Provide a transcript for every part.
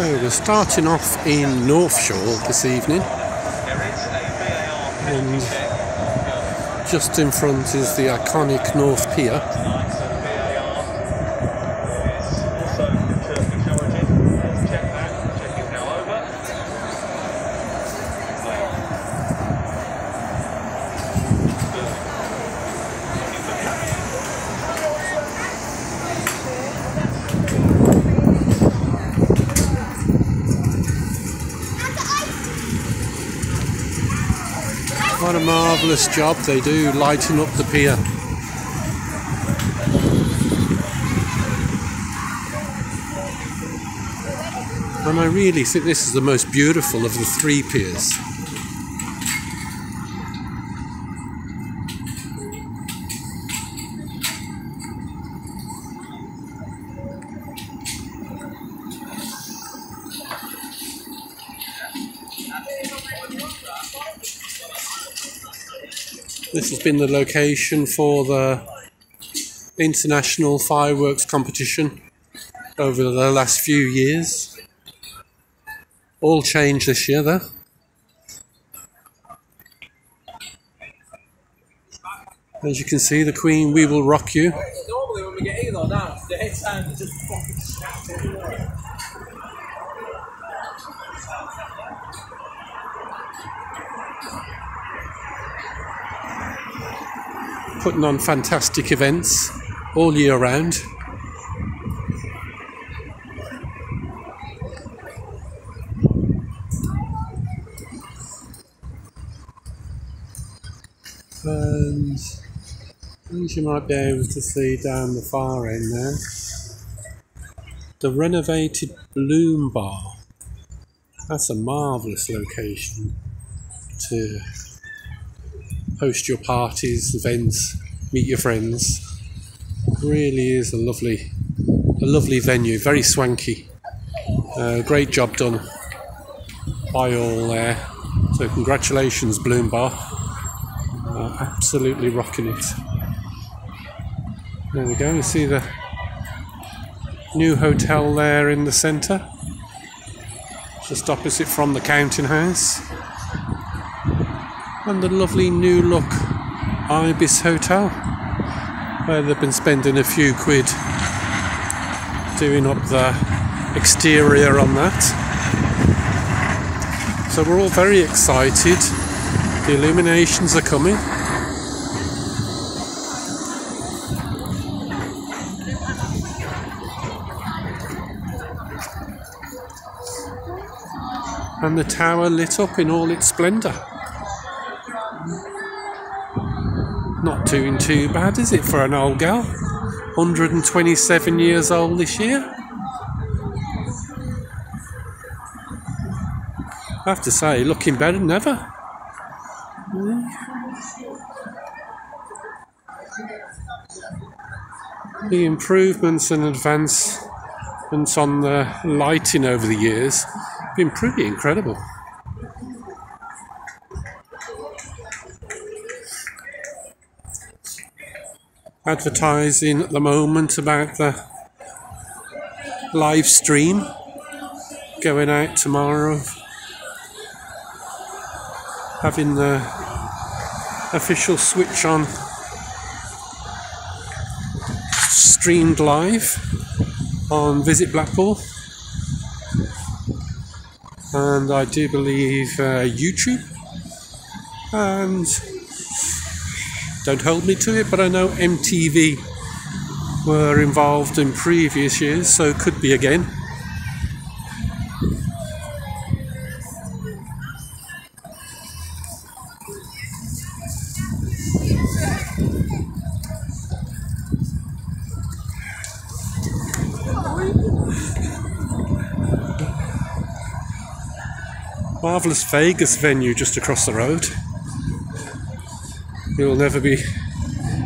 So we're starting off in North Shore this evening, and just in front is the iconic North Pier. Marvellous job they do lighting up the pier. And I really think this is the most beautiful of the three piers. Been the location for the international fireworks competition over the last few years. All changed this year, though. As you can see, the Queen, We Will Rock You. Normally when we get the head sound is just fucking. Putting on fantastic events all year round. And as you might be able to see down the far end there, the renovated Bloom Bar. That's a marvellous location to host your parties, events, meet your friends. It Really is a lovely, a lovely venue. Very swanky. Uh, great job done by all there. So congratulations, Bloom Bar. Uh, absolutely rocking it. There we go. You see the new hotel there in the centre, just opposite from the counting house and the lovely new look Ibis Hotel, where they've been spending a few quid doing up the exterior on that. So we're all very excited. The illuminations are coming. And the tower lit up in all its splendour. Doing too bad, is it, for an old girl? 127 years old this year. I have to say, looking better than ever. The improvements and advancements on the lighting over the years have been pretty incredible. Advertising at the moment about the live stream going out tomorrow. Having the official switch on streamed live on Visit Blackpool. And I do believe uh, YouTube. And don't hold me to it, but I know MTV were involved in previous years, so it could be again. Marvellous Vegas venue just across the road. You'll never be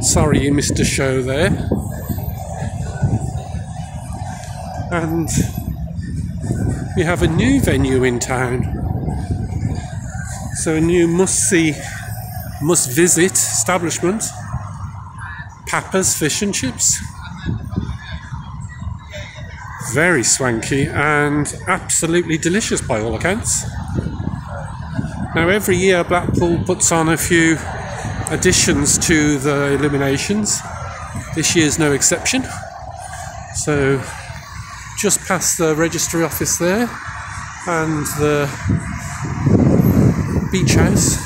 sorry you missed a show there. And we have a new venue in town. So a new must see, must visit establishment. Papa's Fish and Chips. Very swanky and absolutely delicious by all accounts. Now, every year Blackpool puts on a few additions to the illuminations. This year's no exception. So, just past the registry office there and the beach house.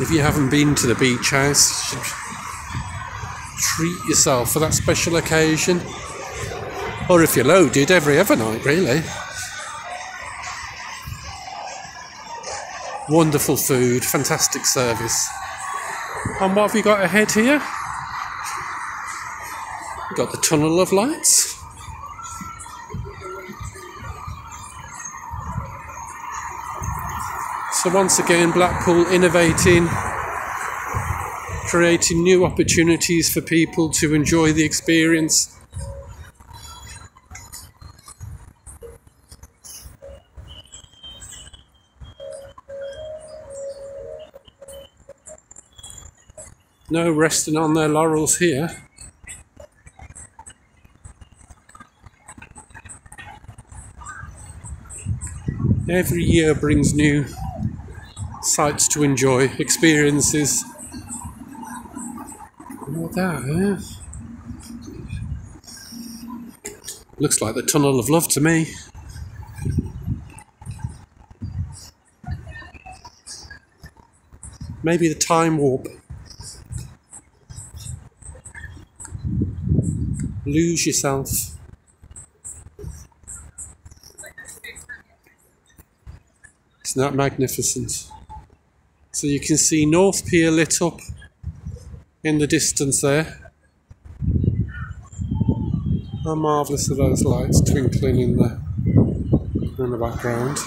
If you haven't been to the beach house, you should treat yourself for that special occasion. Or if you're loaded, every other night, really. Wonderful food, fantastic service. And what have we got ahead here? We've got the Tunnel of Lights. So, once again, Blackpool innovating, creating new opportunities for people to enjoy the experience. No resting on their laurels here. Every year brings new sights to enjoy, experiences. What that, eh? Looks like the Tunnel of Love to me. Maybe the time warp. Lose yourself. Isn't that magnificent? So you can see North Pier lit up in the distance there. How marvellous are those lights twinkling in the in the background.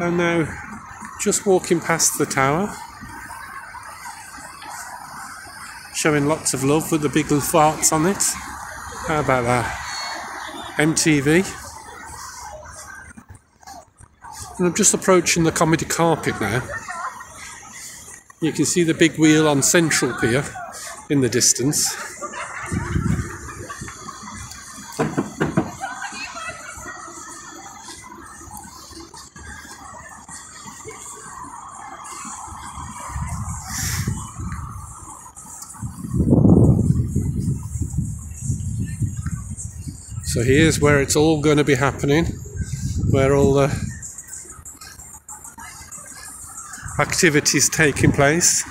And now just walking past the tower. Showing lots of love with the big farts on it. How about that? MTV. And I'm just approaching the comedy carpet now. You can see the big wheel on Central Pier in the distance. So here's where it's all going to be happening, where all the activities taking place.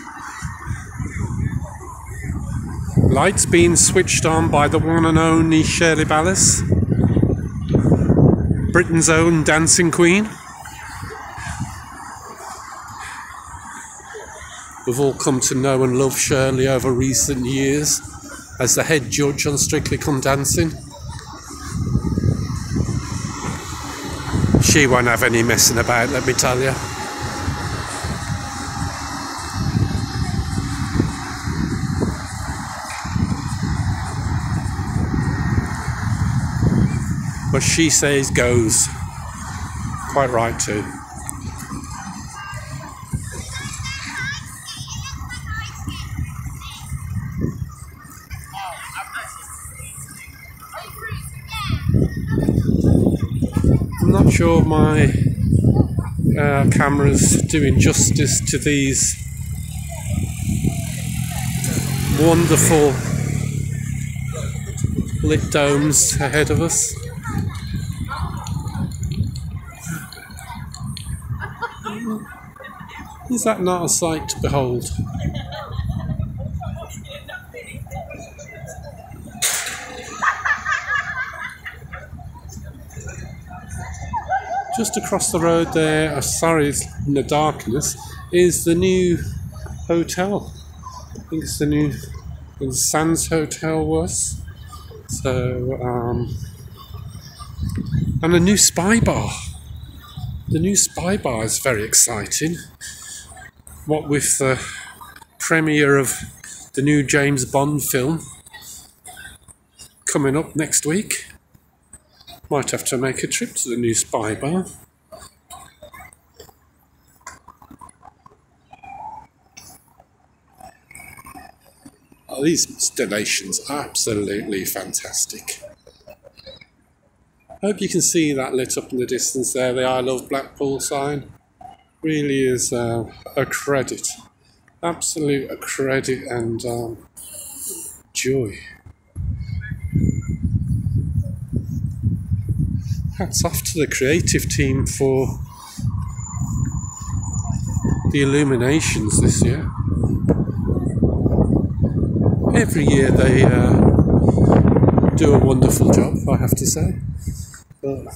Lights being switched on by the one and only Shirley Ballas, Britain's own dancing queen. We've all come to know and love Shirley over recent years as the head judge on Strictly Come Dancing. She won't have any messing about, let me tell you. What she says goes. Quite right, too. Not sure my uh, camera's doing justice to these wonderful lit domes ahead of us. Is that not a sight to behold? Just across the road there, uh, sorry, it's in the darkness, is the new hotel. I think it's the new the Sands Hotel was. So, um, and a new spy bar. The new spy bar is very exciting. What with the premiere of the new James Bond film coming up next week. Might have to make a trip to the new spy bar. Oh, these installations absolutely fantastic. Hope you can see that lit up in the distance there, the I Love Blackpool sign. Really is uh, a credit. Absolute a credit and um, joy. Hats off to the creative team for the illuminations this year. Every year they uh, do a wonderful job, I have to say. But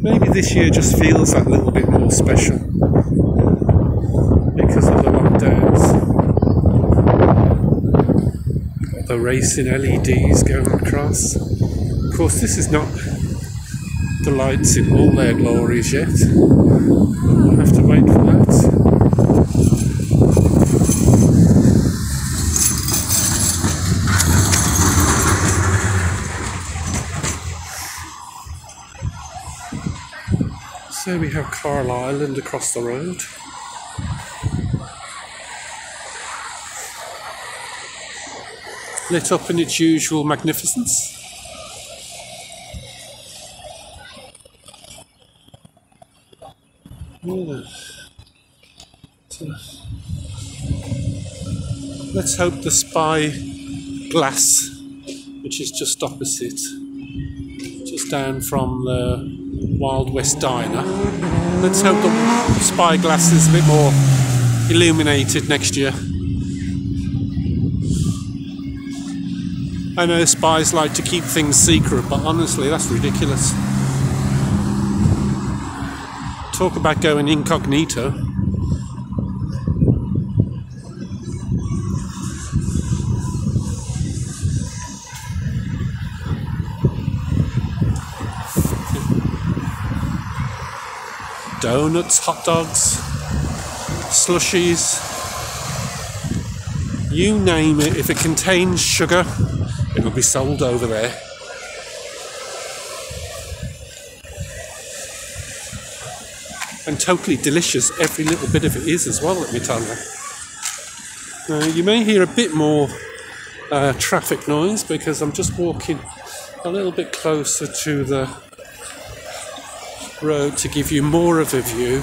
maybe this year just feels that little bit more special because of the lockdowns. The racing LEDs going across. Of course, this is not the lights in all their glories yet. We'll have to wait for that. So we have Coral Island across the road. Lit up in its usual magnificence. Let's hope the spy glass, which is just opposite, just down from the Wild West Diner. Let's hope the spy glass is a bit more illuminated next year. I know spies like to keep things secret, but honestly, that's ridiculous. Talk about going incognito. Donuts, hot dogs, slushies, you name it, if it contains sugar, it will be sold over there. And totally delicious, every little bit of it is as well, let me tell you. Now, you may hear a bit more uh, traffic noise because I'm just walking a little bit closer to the road to give you more of a view.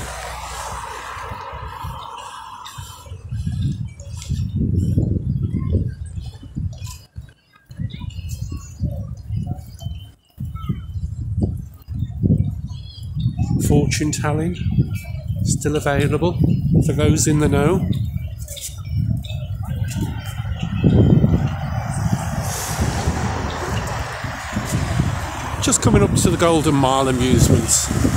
Fortune telling still available for those in the know. Just coming up to the Golden Mile amusements.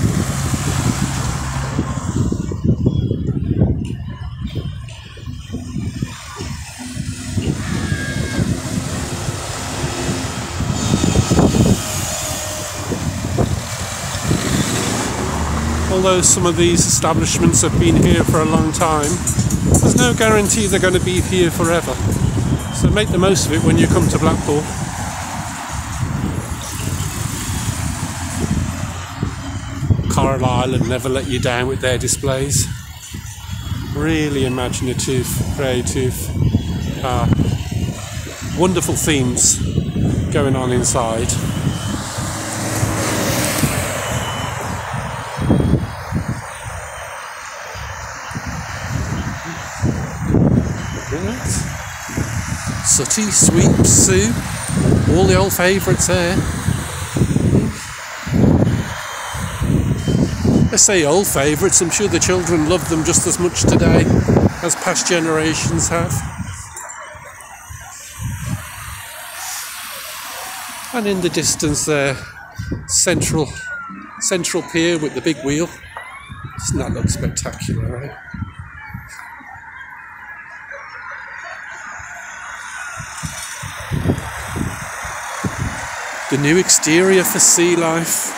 Although some of these establishments have been here for a long time, there's no guarantee they're going to be here forever. So make the most of it when you come to Blackpool. Coral Island never let you down with their displays. Really imaginative, creative, uh, wonderful themes going on inside. Sooty, Sweep, Sue, all the old favourites there. I say old favourites, I'm sure the children love them just as much today as past generations have. And in the distance there, central central pier with the big wheel. Doesn't that look spectacular, right? The new exterior for Sea Life.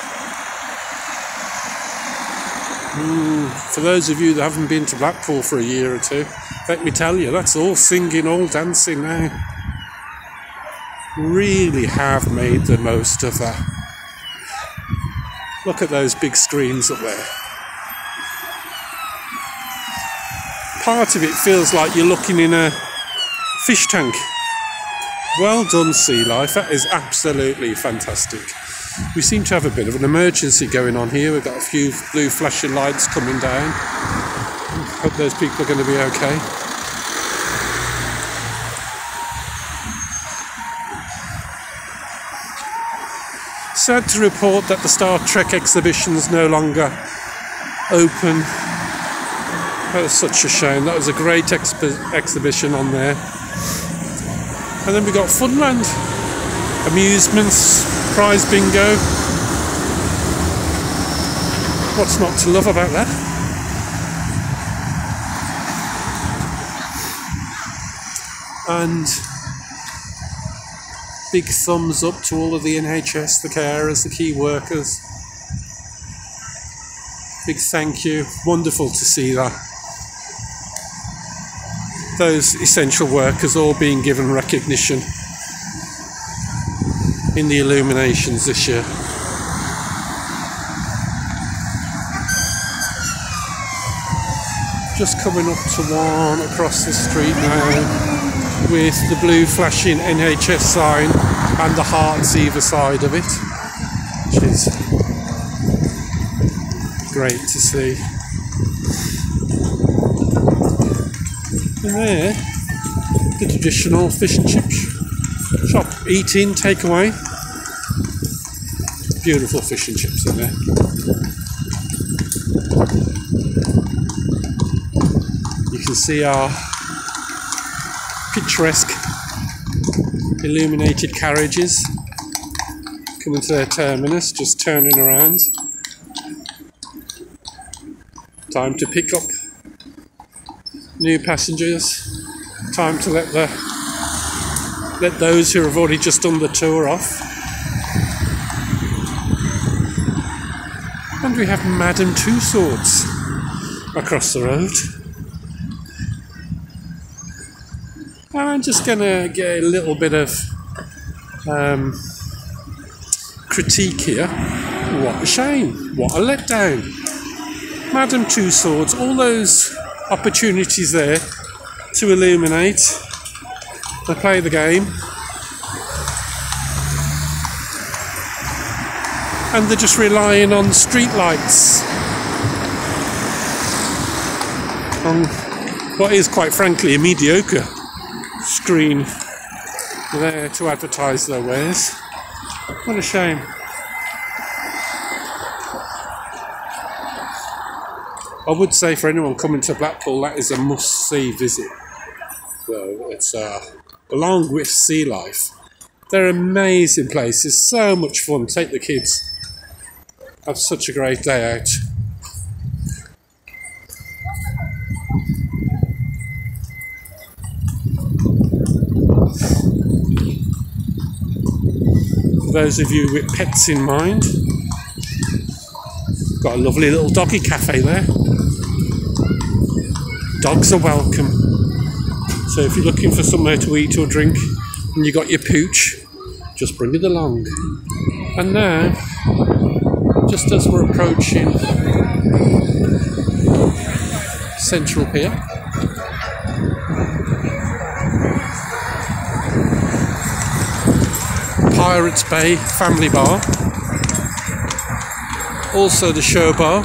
For those of you that haven't been to Blackpool for a year or two, let me tell you, that's all singing, all dancing now. Really have made the most of that. Look at those big screens up there. part of it feels like you're looking in a fish tank. Well done, Sea Life. That is absolutely fantastic. We seem to have a bit of an emergency going on here. We've got a few blue flashing lights coming down. Hope those people are going to be okay. Sad to report that the Star Trek exhibition is no longer open. That was such a shame. That was a great exhibition on there. And then we got Funland, amusements, prize bingo. What's not to love about that? And big thumbs up to all of the NHS, the carers, the key workers. Big thank you. Wonderful to see that. Those essential workers all being given recognition in the illuminations this year. Just coming up to one across the street now with the blue flashing NHS sign and the hearts either side of it, which is great to see. There, the traditional fish and chip shop, eating, takeaway. Beautiful fish and chips in there. You can see our picturesque illuminated carriages coming to their terminus, just turning around. Time to pick up new passengers. Time to let the let those who have already just done the tour off. And we have Madame Tussauds across the road. I'm just gonna get a little bit of um, critique here. What a shame! What a letdown! Madame Tussauds, all those opportunities there to illuminate. They play the game. And they're just relying on street lights. On what is quite frankly a mediocre screen there to advertise their wares. What a shame. I would say for anyone coming to Blackpool, that is a must see visit. So it's uh, along with Sea Life. They're amazing places, so much fun. Take the kids. Have such a great day out. For those of you with pets in mind, got a lovely little doggy cafe there. Dogs are welcome. So if you're looking for somewhere to eat or drink and you got your pooch, just bring it along. And now, just as we're approaching Central Pier, Pirates Bay Family Bar, also the show bar.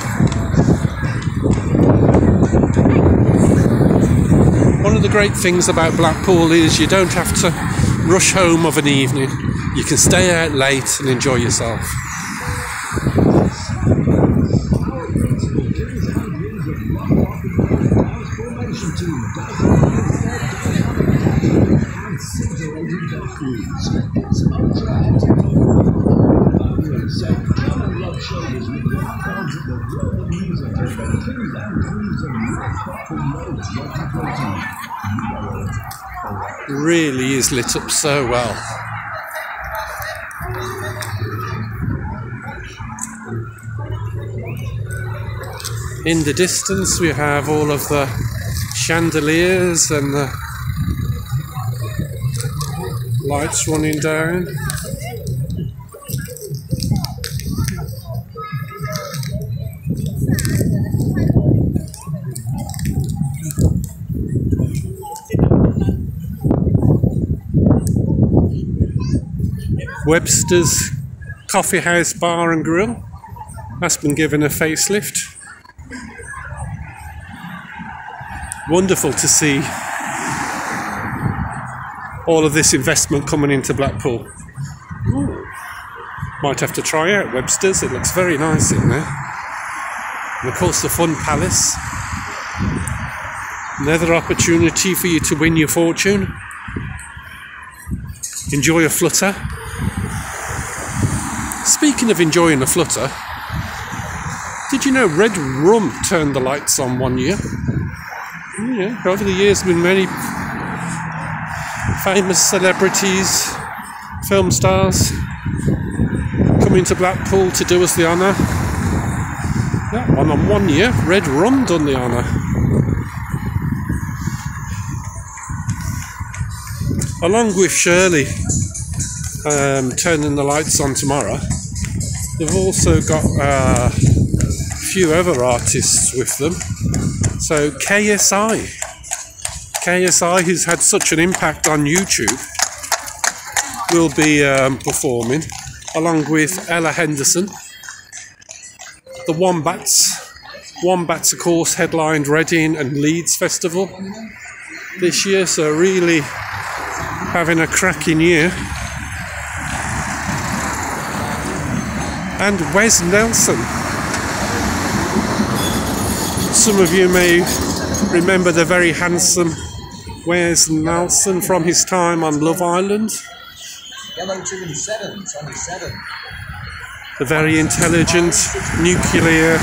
Of the great things about Blackpool is you don't have to rush home of an evening. You can stay out late and enjoy yourself. Really is lit up so well. In the distance, we have all of the chandeliers and the lights running down. Webster's Coffee House Bar and Grill. That's been given a facelift. Wonderful to see all of this investment coming into Blackpool. Ooh. Might have to try out Webster's, it looks very nice in there. And of course, the Fun Palace. Another opportunity for you to win your fortune. Enjoy a flutter. Speaking of enjoying a flutter, did you know Red Rum turned the lights on one year? Yeah, over the years, been many famous celebrities, film stars coming to Blackpool to do us the honour. Yeah, one on one year, Red Rum done the honour. Along with Shirley um, turning the lights on tomorrow, they've also got uh, a few other artists with them. So KSI, KSI, who's had such an impact on YouTube, will be um, performing along with Ella Henderson. The Wombats. Wombats, of course, headlined Reading and Leeds Festival this year, so really having a cracking year. And Wes Nelson. Some of you may remember the very handsome Wes Nelson from his time on Love Island. Yellow 2 and 7, 27. The very intelligent nuclear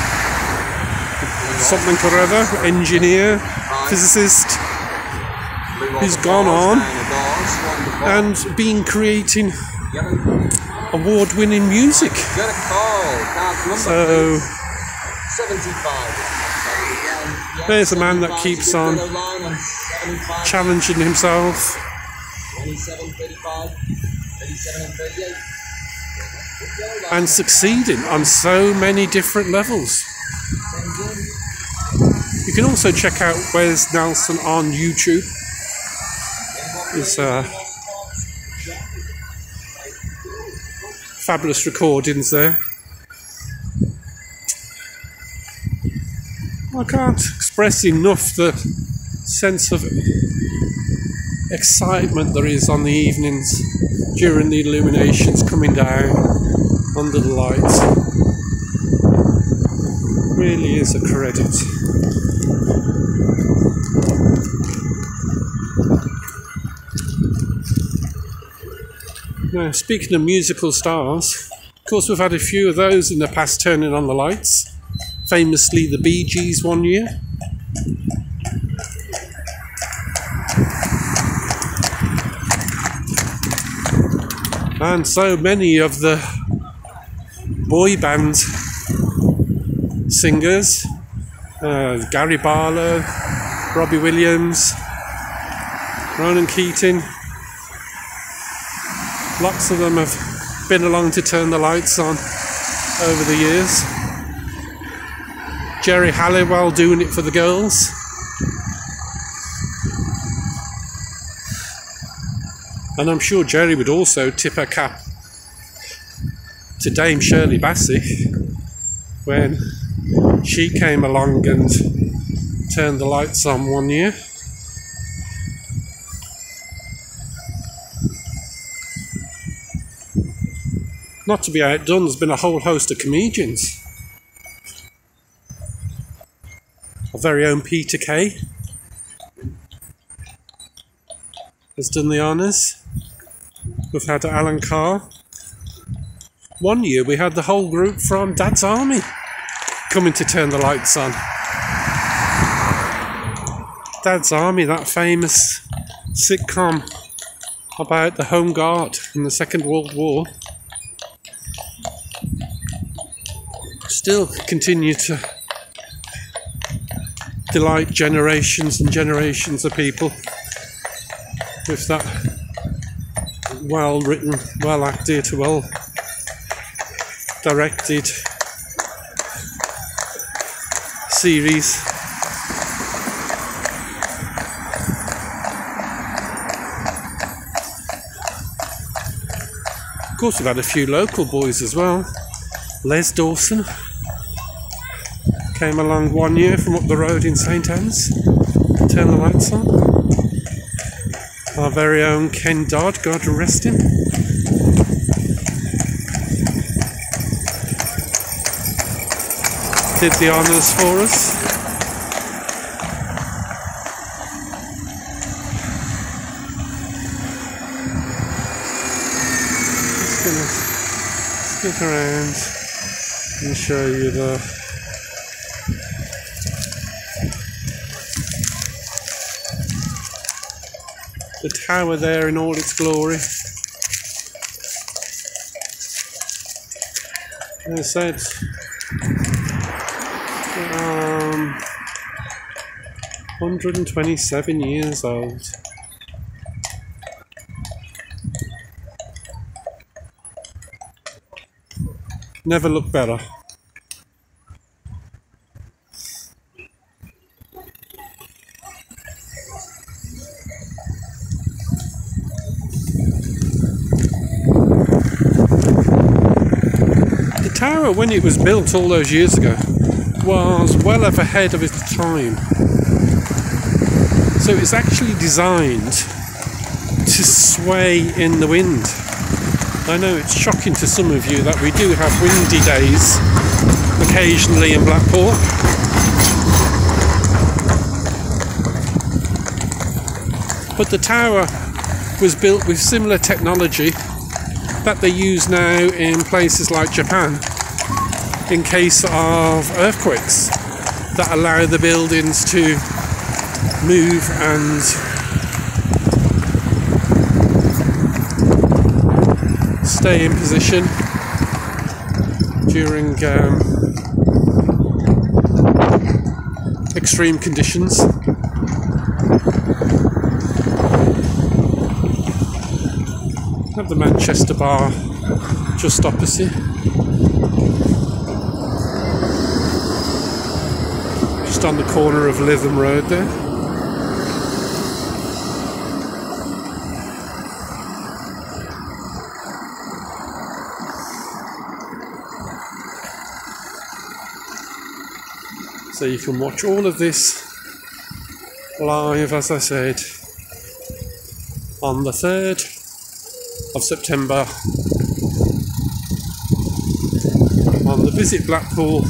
something or other, engineer, physicist, who's gone on and been creating award winning music. Got a call. Number So 75. there's a man that keeps on challenging himself 27, 35, 37 and 38. and succeeding on so many different levels. You can also check out Wes Nelson on YouTube. His uh, fabulous recordings there. I can't express enough the sense of excitement there is on the evenings during the illuminations coming down under the lights. Really is a credit. Now, speaking of musical stars, of course, we've had a few of those in the past turning on the lights. Famously, the Bee Gees one year. And so many of the boy band singers uh, Gary Barlow, Robbie Williams, Ronan Keating. Lots of them have been along to turn the lights on over the years. Geri Halliwell doing it for the girls. And I'm sure Geri would also tip her cap to Dame Shirley Bassey when she came along and turned the lights on one year. Not to be outdone, there's been a whole host of comedians. Our very own Peter Kay has done the honours. We've had Alan Carr. One year we had the whole group from Dad's Army coming to turn the lights on. Dad's Army, that famous sitcom about the Home Guard in the Second World War, still continue to delight generations and generations of people with that well written, well acted, well directed series. Of course, we've had a few local boys as well. Les Dawson came along one year from up the road in St Anne's. Turn the lights on. Our very own Ken Dodd, God rest him. Did the honours for us. Just gonna stick around and show you the tower there in all its glory. As I said, um, 127 years old. Never looked better. The tower, when it was built all those years ago, was well ahead of its time. So it's actually designed to sway in the wind. I know it's shocking to some of you that we do have windy days occasionally in Blackpool. But the tower was built with similar technology that they use now in places like Japan in case of earthquakes that allow the buildings to move and stay in position during um, extreme conditions. Have the Manchester Bar just opposite. On the corner of Lytham Road there. So you can watch all of this live, as I said, on the 3rd of September on the Visit Blackpool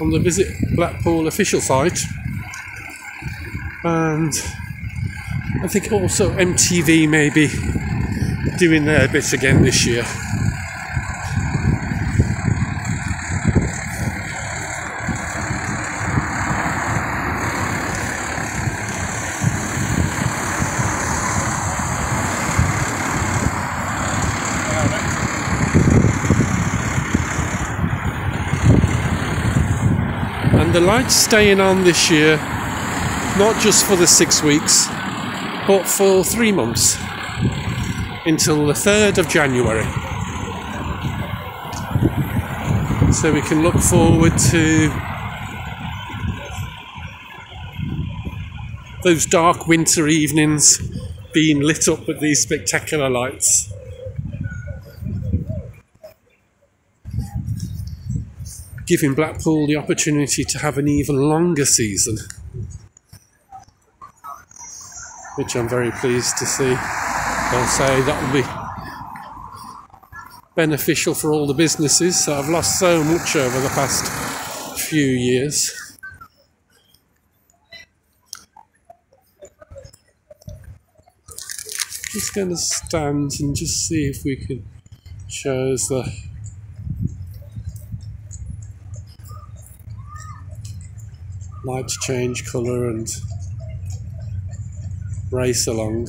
on the Visit Blackpool official site and I think also MTV may be doing their bit again this year. The lights staying on this year, not just for the six weeks, but for three months until the 3rd of January. So we can look forward to those dark winter evenings being lit up with these spectacular lights. Giving Blackpool the opportunity to have an even longer season, which I'm very pleased to see. I'll say that will be beneficial for all the businesses that have lost so much over the past few years. Just going to stand and just see if we can show us the lights change colour and race along.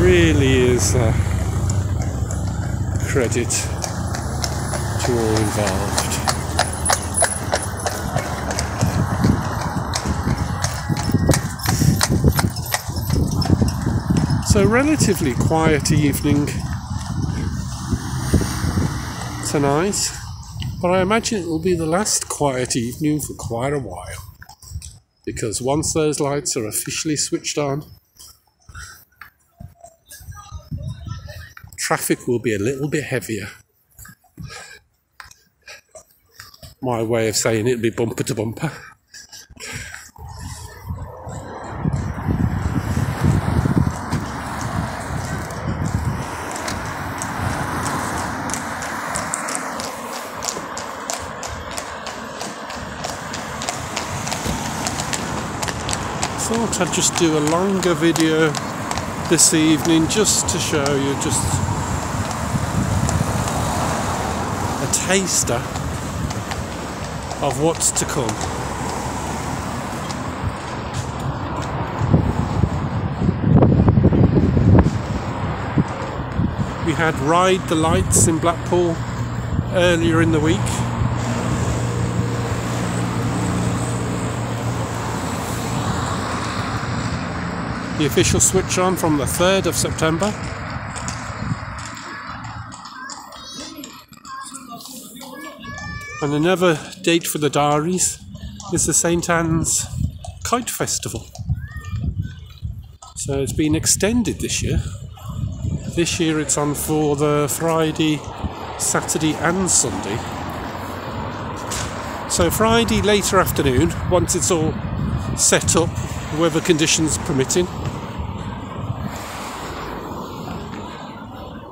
Really is a credit to all involved. So, relatively quiet evening tonight. But I imagine it will be the last quiet evening for quite a while. Because once those lights are officially switched on, traffic will be a little bit heavier. My way of saying it'll be bumper to bumper. I'd just do a longer video this evening just to show you just a taster of what's to come. We had Ride the Lights in Blackpool earlier in the week. The official switch on from the 3rd of September. And another date for the diaries is the St Anne's Kite Festival. So it's been extended this year. This year it's on for the Friday, Saturday, and Sunday. So, Friday later afternoon, once it's all set up, weather conditions permitting.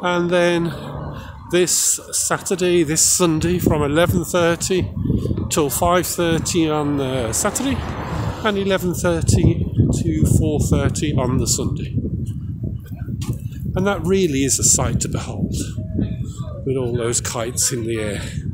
And then this Saturday, this Sunday from 11:30 till 5:30 on uh, Saturday, and 11:30 to 4:30 on the Sunday. And that really is a sight to behold, with all those kites in the air.